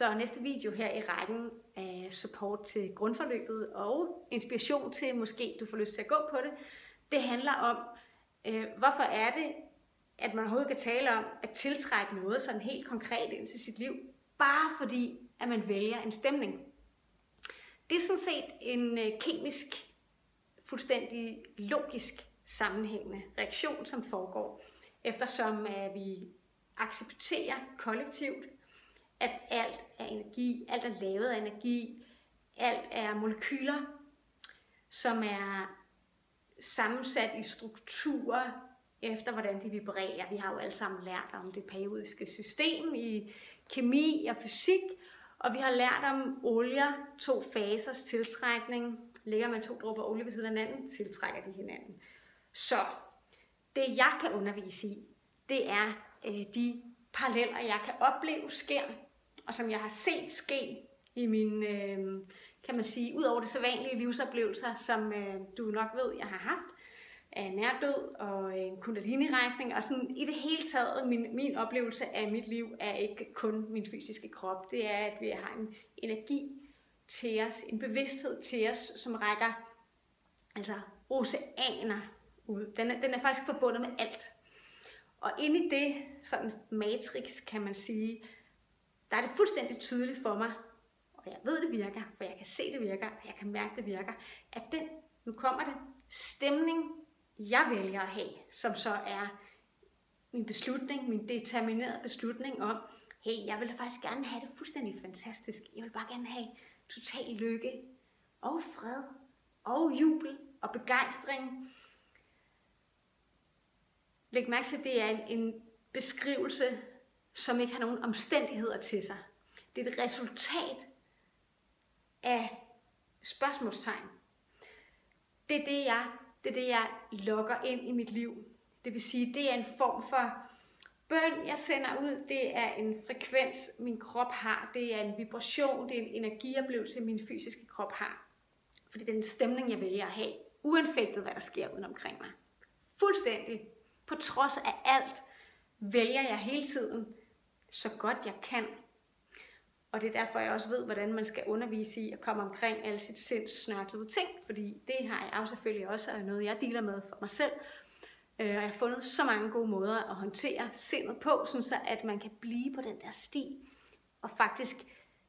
Så næste video her i rækken af support til grundforløbet og inspiration til måske du får lyst til at gå på det, det handler om, øh, hvorfor er det, at man overhovedet kan tale om at tiltrække noget sådan helt konkret ind til sit liv, bare fordi, at man vælger en stemning. Det er sådan set en øh, kemisk, fuldstændig logisk sammenhængende reaktion, som foregår, eftersom at vi accepterer kollektivt, at alt er energi, alt er lavet af energi, alt er molekyler, som er sammensat i strukturer efter, hvordan de vibrerer. Vi har jo alle sammen lært om det periodiske system i kemi og fysik, og vi har lært om olier, to fasers tiltrækning. Ligger man to dråber olie ved siden af hinanden, tiltrækker de hinanden. Så det jeg kan undervise i, det er øh, de paralleller, jeg kan opleve sker, og som jeg har set ske i min, øh, kan man sige, ud over det sædvanlige livsoplevelser, som øh, du nok ved, jeg har haft, af nærdød og en kundalini-rejsning, og sådan i det hele taget, min, min oplevelse af mit liv er ikke kun min fysiske krop, det er, at vi har en energi til os, en bevidsthed til os, som rækker altså oceaner ud. Den er, den er faktisk forbundet med alt. Og inde i det sådan matrix, kan man sige, der er det fuldstændig tydeligt for mig, og jeg ved, det virker, for jeg kan se, det virker, og jeg kan mærke, det virker, at den, nu kommer det, stemning, jeg vælger at have, som så er min beslutning, min determinerede beslutning om, hey, jeg vil faktisk gerne have det fuldstændig fantastisk. Jeg vil bare gerne have total lykke og fred og jubel og begejstring. Læg mærke til, at det er en, en beskrivelse, som ikke har nogen omstændigheder til sig. Det er et resultat af spørgsmålstegn. Det er det, jeg, det er det, jeg lokker ind i mit liv. Det vil sige, det er en form for bøn, jeg sender ud. Det er en frekvens, min krop har. Det er en vibration, det er en energioplevelse, min fysiske krop har. Fordi det er den stemning, jeg vælger at have, uanfægtet hvad der sker uden omkring mig. Fuldstændig. På trods af alt vælger jeg hele tiden så godt jeg kan. Og det er derfor, jeg også ved, hvordan man skal undervise i at komme omkring alle sit sinds snørklede ting, fordi det har jeg jo selvfølgelig også, og noget jeg dealer med for mig selv. Øh, og jeg har fundet så mange gode måder at håndtere sindet på, så at man kan blive på den der sti, og faktisk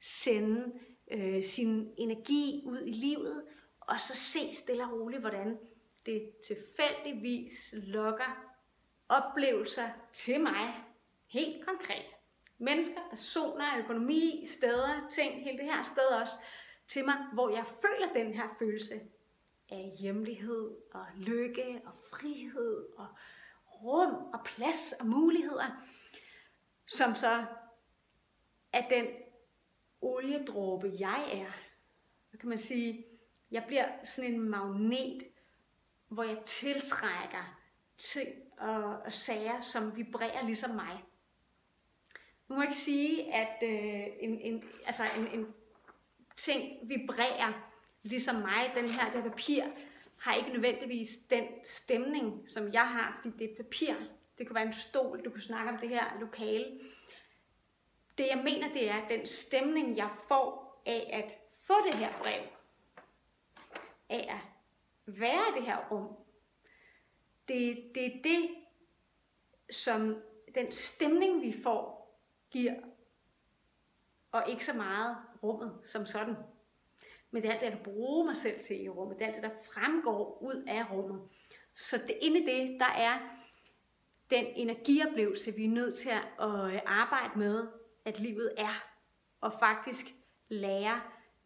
sende øh, sin energi ud i livet, og så se stille og roligt, hvordan det tilfældigvis lokker oplevelser til mig, helt konkret mennesker, personer, økonomi, steder, ting, hele det her sted også, til mig, hvor jeg føler den her følelse af hjemlighed og lykke og frihed og rum og plads og muligheder, som så er den oliedråbe, jeg er. Hvad kan man sige, jeg bliver sådan en magnet, hvor jeg tiltrækker ting og, og sager, som vibrerer ligesom mig. Nu må jeg ikke sige, at øh, en, en, altså en, en ting vibrerer ligesom mig. Den her der papir har ikke nødvendigvis den stemning, som jeg har, fordi det er papir. Det kunne være en stol, du kunne snakke om det her lokale. Det jeg mener, det er den stemning, jeg får af at få det her brev. Af at være det her rum. Det, det er det, som den stemning, vi får, giver, og ikke så meget rummet som sådan. Men det er alt det, jeg kan bruge mig selv til i rummet. Det er alt det, der fremgår ud af rummet. Så det, inde i det, der er den energioplevelse, vi er nødt til at øh, arbejde med, at livet er. Og faktisk lære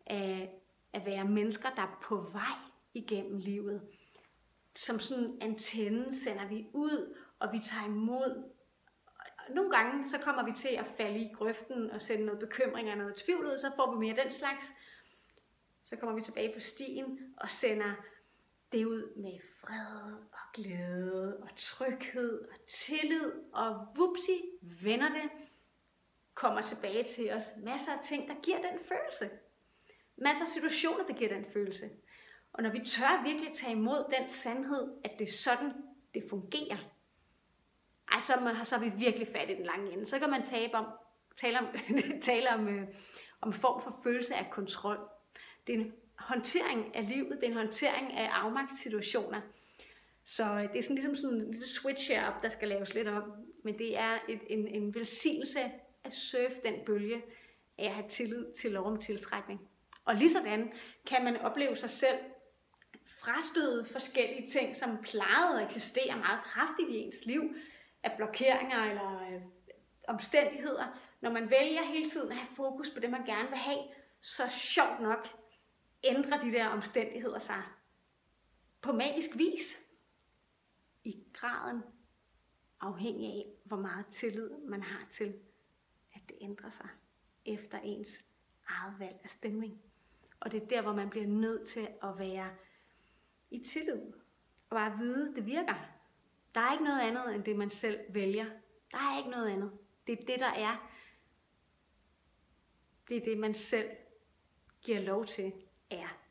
at, at være mennesker, der er på vej igennem livet. Som sådan en antenne sender vi ud, og vi tager imod nogle gange så kommer vi til at falde i grøften og sende noget bekymring og noget tvivl ud, så får vi mere den slags. Så kommer vi tilbage på stien og sender det ud med fred og glæde og tryghed og tillid, og vupsi vender det, kommer tilbage til os. Masser af ting, der giver den følelse. Masser af situationer, der giver den følelse. Og når vi tør virkelig tage imod den sandhed, at det er sådan, det fungerer, ej, så, man, så er vi virkelig fat i den lange ende. Så kan man tabe om tale om, tale om, øh, om form for følelse af kontrol. Det er en håndtering af livet, det er en håndtering af afmagtssituationer. Så øh, det er sådan ligesom sådan en lille switch op, der skal laves lidt om. Men det er et, en, en velsignelse at surfe den bølge af at have tillid til lov om tiltrækning. Og lige sådan kan man opleve sig selv frastøde forskellige ting, som plejede at eksistere meget kraftigt i ens liv, af blokeringer eller øh, omstændigheder. Når man vælger hele tiden at have fokus på det, man gerne vil have, så sjovt nok ændrer de der omstændigheder sig på magisk vis i graden afhængig af, hvor meget tillid man har til, at det ændrer sig efter ens eget valg af stemning. Og det er der, hvor man bliver nødt til at være i tillid. Og bare vide, at det virker. Der er ikke noget andet, end det man selv vælger. Der er ikke noget andet. Det er det, der er. Det er det, man selv giver lov til, er.